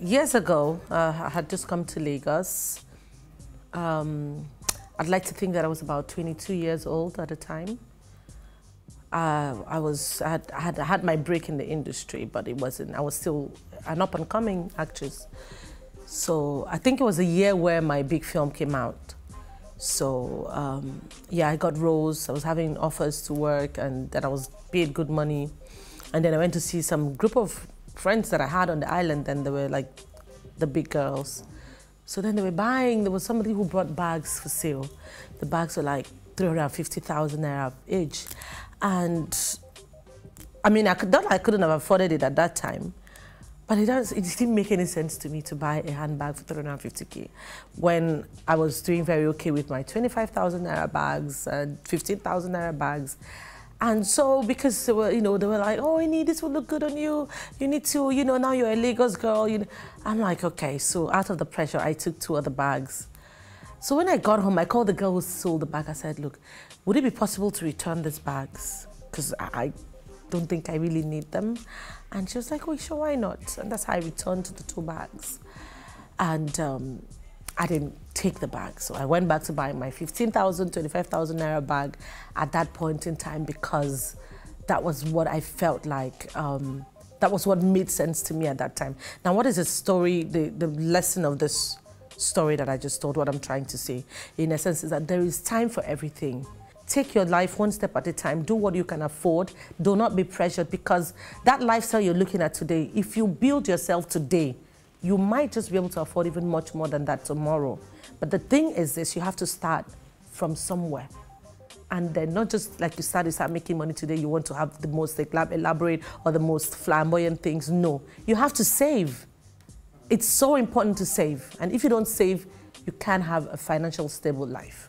years ago, uh, I had just come to Lagos. Um, I'd like to think that I was about 22 years old at the time. Uh, I was I had, I had, had my break in the industry, but it wasn't. I was still an up and coming actress. So I think it was a year where my big film came out. So um, yeah, I got roles. I was having offers to work, and then I was paid good money. And then I went to see some group of friends that I had on the island, and they were like the big girls. So then they were buying, there was somebody who brought bags for sale. The bags were like 350,000 naira each. And I mean, I could, not I couldn't have afforded it at that time, but it, does, it didn't make any sense to me to buy a handbag for 350k when I was doing very okay with my 25,000 naira bags and 15,000 naira bags. And so, because they were, you know, they were like, oh, I need this will look good on you. You need to, you know, now you're a Lagos girl. You know. I'm like, okay. So out of the pressure, I took two other bags. So when I got home, I called the girl who sold the bag. I said, look, would it be possible to return these bags? Because I don't think I really need them. And she was like, oh, sure, why not? And that's how I returned to the two bags. And um, I didn't take the bag. So I went back to buy my 15,000, 25,000 naira bag at that point in time because that was what I felt like. Um, that was what made sense to me at that time. Now, what is the story, the, the lesson of this story that I just told, what I'm trying to say, in essence, is that there is time for everything. Take your life one step at a time. Do what you can afford. Do not be pressured because that lifestyle you're looking at today, if you build yourself today, you might just be able to afford even much more than that tomorrow. But the thing is this, you have to start from somewhere. And then not just like you start, you start making money today, you want to have the most elaborate or the most flamboyant things. No, you have to save. It's so important to save. And if you don't save, you can't have a financial stable life.